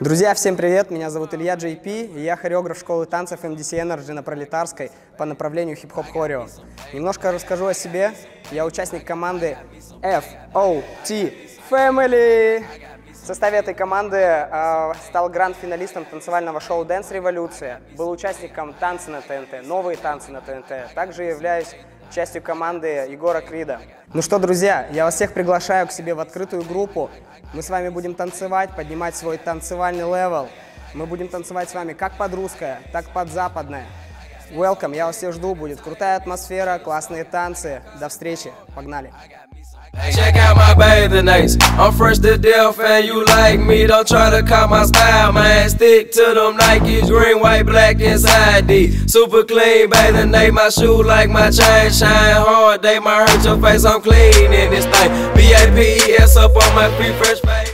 Друзья, всем привет! Меня зовут Илья JP, и я хореограф школы танцев MDC Energy на Пролетарской по направлению хип-хоп хорио. Немножко расскажу о себе. Я участник команды FOT Family. В составе этой команды э, стал гранд-финалистом танцевального шоу Dance Революция, был участником танца на ТНТ, новые танцы на ТНТ. Также являюсь частью команды Егора Крида. Ну что, друзья, я вас всех приглашаю к себе в открытую группу. Мы с вами будем танцевать, поднимать свой танцевальный level. Мы будем танцевать с вами как под русское, так под западное. Welcome, я вас всех жду, будет крутая атмосфера, классные танцы. До встречи, погнали! Check out my bathing apes. I'm fresh to death and you like me. Don't try to cop my style, man. Stick to them Nikes, green, white, black, inside D. Super clean bathing ape. My shoe like my chain shine hard. They might hurt your face. I'm clean in this thing. B A P E S up on my feet, fresh babe.